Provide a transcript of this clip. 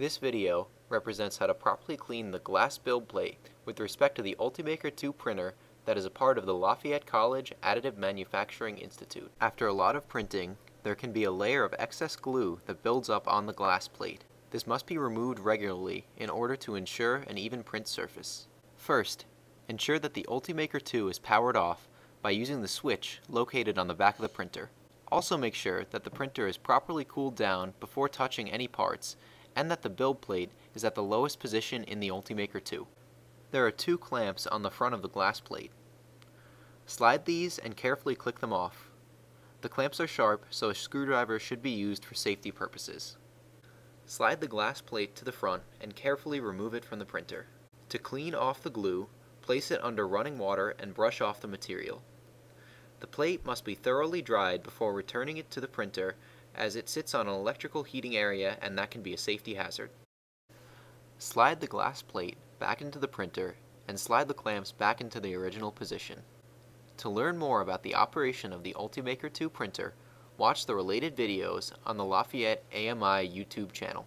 This video represents how to properly clean the glass build plate with respect to the Ultimaker 2 printer that is a part of the Lafayette College Additive Manufacturing Institute. After a lot of printing, there can be a layer of excess glue that builds up on the glass plate. This must be removed regularly in order to ensure an even print surface. First, ensure that the Ultimaker 2 is powered off by using the switch located on the back of the printer. Also make sure that the printer is properly cooled down before touching any parts and that the build plate is at the lowest position in the Ultimaker 2. There are two clamps on the front of the glass plate. Slide these and carefully click them off. The clamps are sharp, so a screwdriver should be used for safety purposes. Slide the glass plate to the front and carefully remove it from the printer. To clean off the glue, place it under running water and brush off the material. The plate must be thoroughly dried before returning it to the printer as it sits on an electrical heating area and that can be a safety hazard. Slide the glass plate back into the printer and slide the clamps back into the original position. To learn more about the operation of the Ultimaker 2 printer, watch the related videos on the Lafayette AMI YouTube channel.